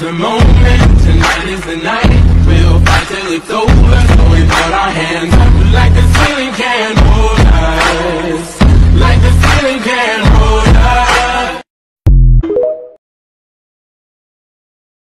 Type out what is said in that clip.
the moment, tonight is the night. We'll fight till it's over, so we put our hands up Like the ceiling can hold us Like the ceiling can